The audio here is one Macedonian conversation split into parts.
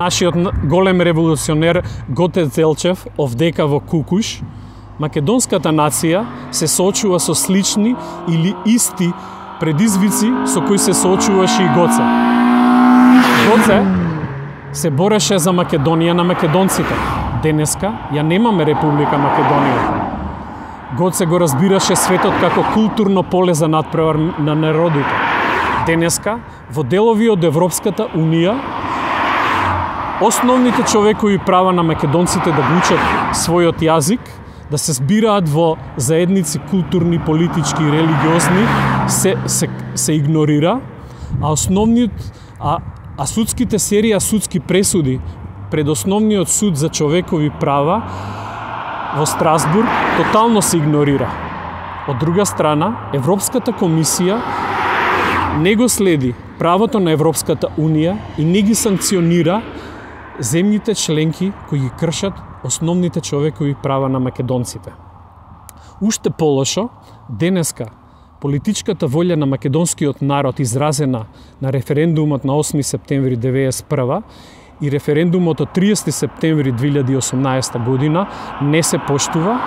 Нашиот голем револуционер Готе Зелчев овдека во Кукуш, македонската нација се соочува со слични или исти предизвици со кои се соочуваше и Гоце. Гоце се бореше за Македонија на македонците. Денеска ја немаме Република Македонија. Гоце го разбираше светот како културно поле за надпревар на народите. Денеска, во делови од Европската Унија, основните човекови права на македонците да го учат својот јазик, да се збираат во заедници културни, политички и религиозни, се, се, се игнорира, а основниот, а, а судските серии, а судски пресуди пред основниот суд за човекови права во Страсбург тотално се игнорира. Од друга страна, Европската комисија не го следи правото на Европската Унија и не ги санкционира земјите членки кои ги кршат основните човекови права на македонците. Уште полошо, денеска политичката волја на македонскиот народ изразена на референдумот на 8 септември 1991 и референдумот од 30 септември 2018 година не се поштува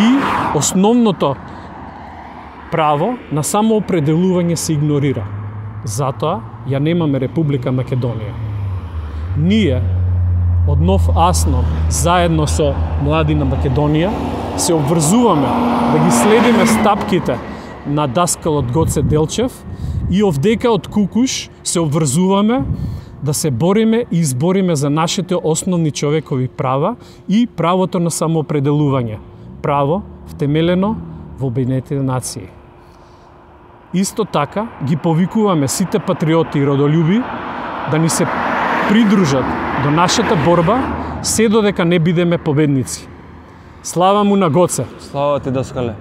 и основното право на самоопределување се игнорира. Затоа ја немаме Република Македонија ние од нов Асно, заедно со млади на Македонија, се обврзуваме да ги следиме стапките на даскалот Гоце Делчев и овдека од Кукуш се обврзуваме да се бориме и избориме за нашите основни човекови права и правото на самоопределување. Право втемелено во Обединетите нации. Исто така ги повикуваме сите патриоти и родолюби да ни се придружат до нашата борба се додека не бидеме победници. Слава му на Гоце! Слава ти, Даскале!